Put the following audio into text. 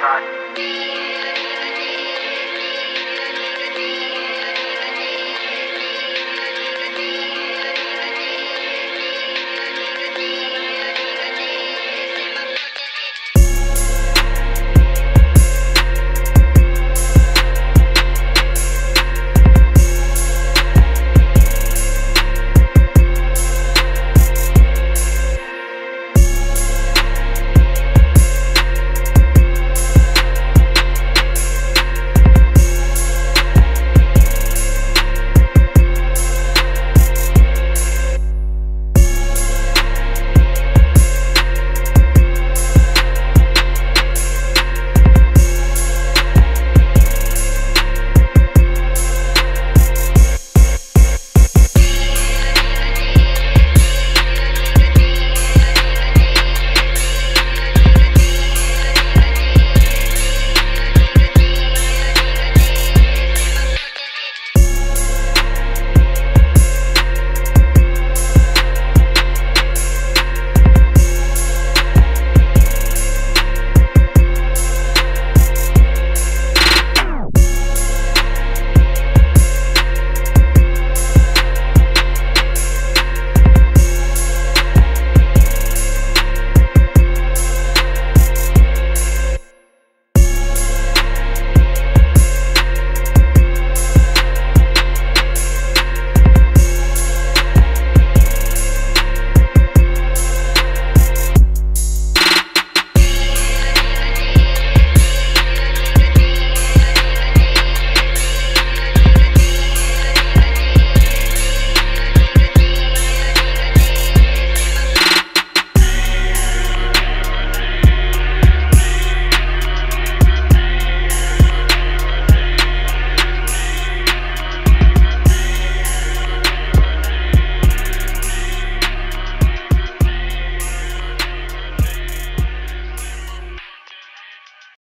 time.